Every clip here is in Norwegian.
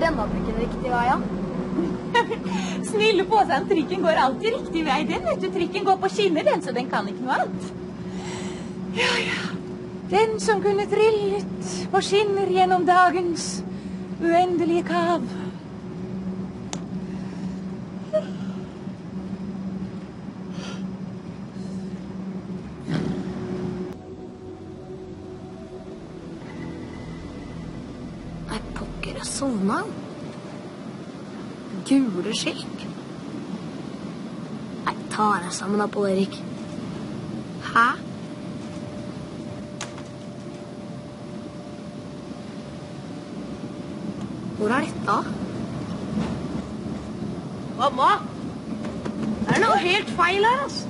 denne trikken riktig vei, ja? Snille påsen, trikken går alltid riktig vei. Den vet du, trikken går på skinner, den, så den kan ikke noe annet. Ja, ja. Den som kunne trillet på skinner gjennom dagens uendelige kav. Nei, pokker, jeg sovna. Gule skilt. Nei, ta deg sammen da, Pål Erik. Hæ? Hvor er dette? Mamma! Det er noe helt feil her, altså.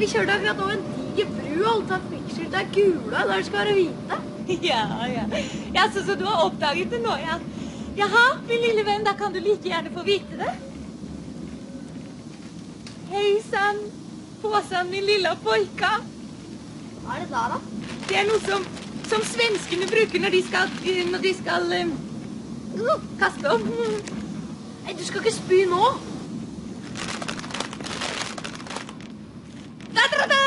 Vi kjørte akkurat over en diger bru, og alt er Det er gule. Der skal være hvite. Ja, ja. Jeg synes at du har oppdaget det nå, ja. Jaha, min lille venn, da kan du like gjerne få vite det. Hei sann, påsan, min lille pojka. Hva er det da, da? Det er noe som, som svenskene bruker når de skal, når de skal uh, kaste opp. Nei, du skal ikke spy nå. Da, da, da!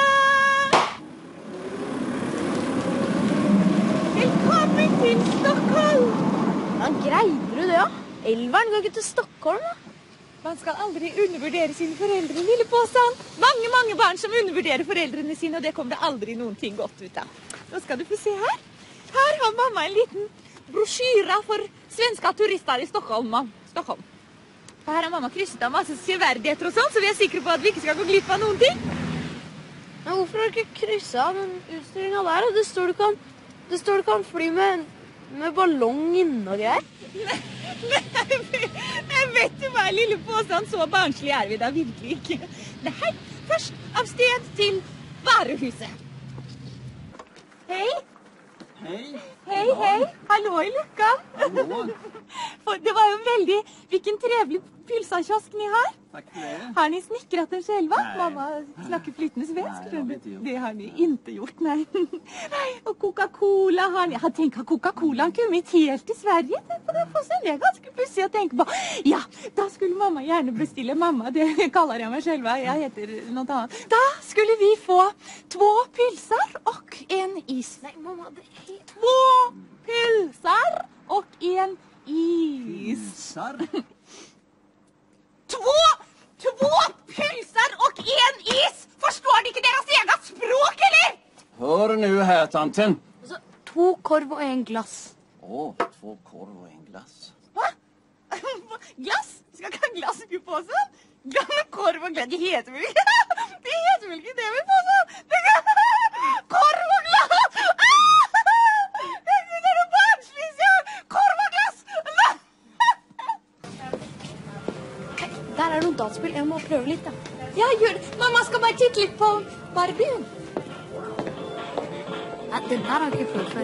Velkommen til Stockholm! Ja, greide du det, da? Elveren går ikke til Stockholm, da. Man skal aldri undervurdere sine foreldre, lille påsan. Mange, mange barn som undervurderer foreldrene sine, og det kommer det aldri noen ting godt ut av. Nå skal du få se her. Her har mamma en liten brosjyre for svenske turister i Stockholm. Stockholm. Og her har mamma krysset av masse severdigheter og sånn, så vi er sikre på at vi ikke skal gå glipp av noen ting. Men hvorfor har du ikke kryssa av den utstillinga der? Det står du kan, det står du kan fly med, med ballong inne og greier. Nei, jeg vet jo hva, lille påstand, så barnslig er vi da virkelig ikke. Nei, først av sted til varehuset. Hei, Hei. hei, hei. Hallo i lukka! Hallo. For det var jo veldig Hvilken trevlig Tack för det. Har ni snikret den sjelva? Mamma snakker flytende svensk. Det har. Det ni ikke gjort, nei. Og Coca-Cola har ni. Tenk at Coca-Cola har kommit helt til Sverige. Det, er ganske pussig å tenke på. Ja, da skulle mamma gjerne bestille mamma. Det kaller jeg meg selv. Jeg heter noe annet. Da skulle vi få to pølser og en is. Nei, mamma, det er To Två pølser og en is. Isar. Två, två pølser og én is! Forstår de ikke deres eget språk, eller? Hør nå her, tanten. Altså, to korv og en glass. Åh, to korv og en glass. Hva? Glass? Skal ikke ha glass i posen? Med korv og glass. Det heter vel ikke Det heter vel ikke det med posen? Dataspill. Jeg må prøve litt, da. Ja, gjør det. Mamma skal bare titte litt på Barbien. Nei, det der har jeg ikke prøvd før.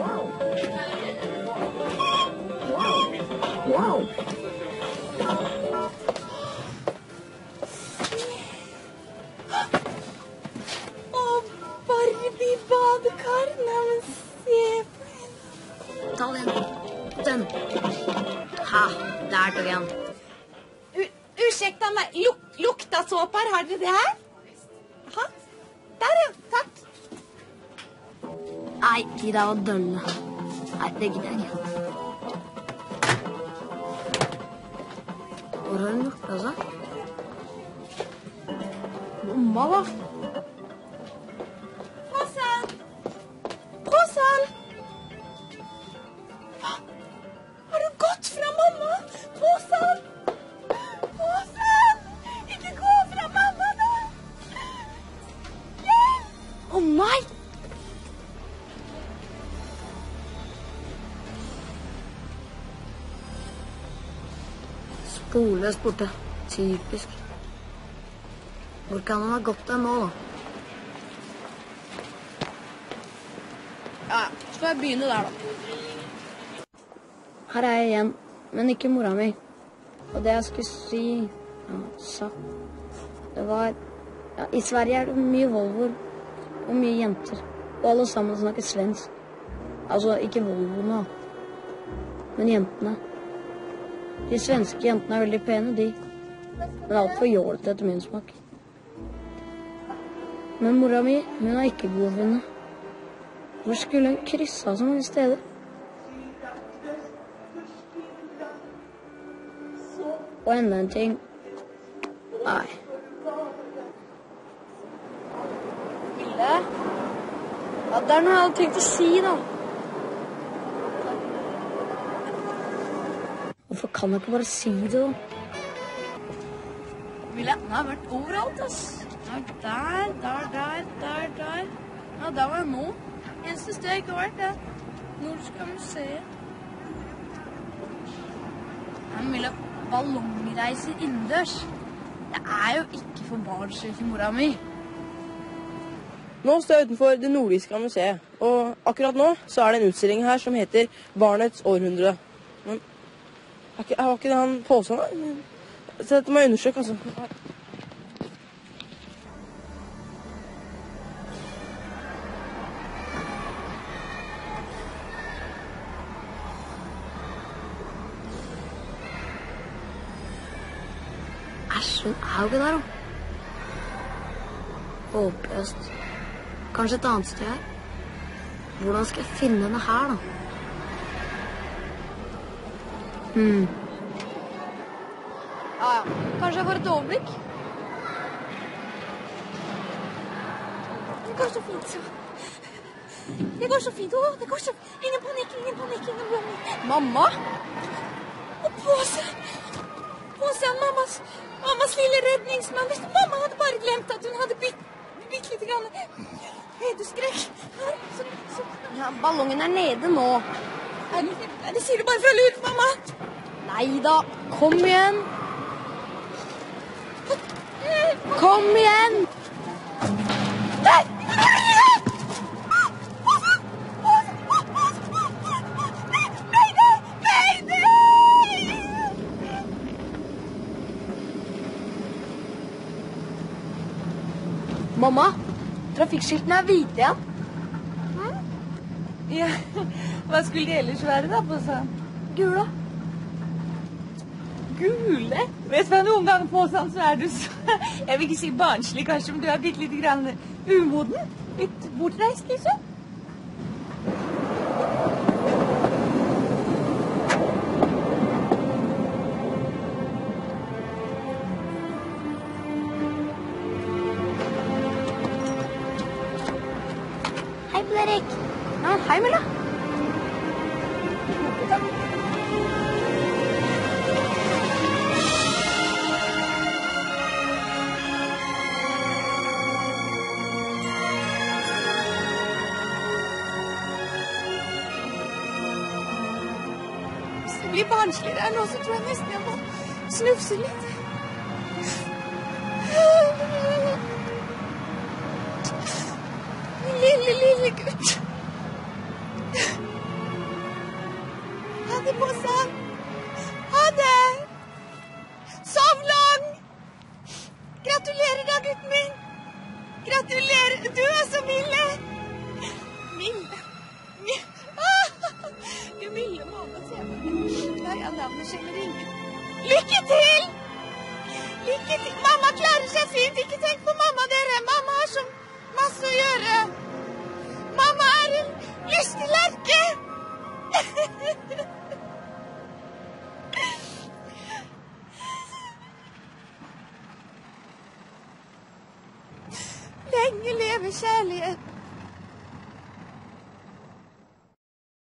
Å, Barbie-badekar. Neimen, se på henne. Ta den. Den. Ha, der tok jeg den. Ursäkta meg, luk luktasåper, har dere det her? Jaha. Der, ja. Takk. Nei, de der var dølle. Nei, det gidder jeg ikke. Hvor har hun da? Sporløst borte. Typisk. Hvor kan han ha gått den nå? Ja, skal jeg begynne der, da. Her er jeg igjen, men ikke mora mi. Og det jeg skulle si ja, sa Det var ja, I Sverige er det mye Volvoer og mye jenter. Og alle sammen snakker svensk. Altså ikke Volvoene, da. Men jentene. De svenske jentene er veldig pene, de. Men altfor jålete etter min smak. Men mora mi, hun er ikke god å finne. Hvor skulle hun kryssa så mange steder? Og enda en ting. Nei. Ville? Ja, det er noe jeg hadde tenkt å si, da. Hvorfor kan jeg ikke bare si det, da? Ville, den har vært overalt, ass. Der, der, der, der, der. Ja, der var jeg nå. Eneste sted jeg ikke har vært, er Nordiska museet. Ja, men Milla, ballongreiser innendørs. Det er jo ikke for barns skyld for mora mi. Nå står jeg utenfor Det nordiske museet, og akkurat nå så er det en utstilling her som heter Barnets århundre. Men er ikke, det han Påsan, da? Så dette må jeg undersøke, altså. Æsj, hun er jo ikke der, hun. Håpløst. Kanskje et annet sted her. Hvordan skal jeg finne henne her, da? Hmm. Ja, ja. Kanskje jeg får et overblikk? Det går så fint, så. Det går så fint. Å, det går så Ingen panikk, ingen panikk, ingen panikk. Mamma? Og påsen! er mammas, mammas lille redningsmann. Hvis mamma hadde bare glemt at hun hadde bitt, bitt lite grann høydeskrekk. Ja, ballongen er nede nå. Nei, nei, sier det bare for å lure mamma. Nei da. Kom igjen. Kom igjen! Nei! Mamma, trafikkskiltene er hvite igjen. Ja, hva skulle de ellers være da, Påsan? Gule. Gule? Vet du hva, noen ganger Påsan så er du så Jeg vil ikke si barnslig kanskje, men du er bitte lite grann umoden. Litt bortreist, liksom. Hei på. Hei, Milla. Blir barnsligere her nå, så tror jeg nesten jeg må snufse litt. Lille, lille gutt. Shirley uh,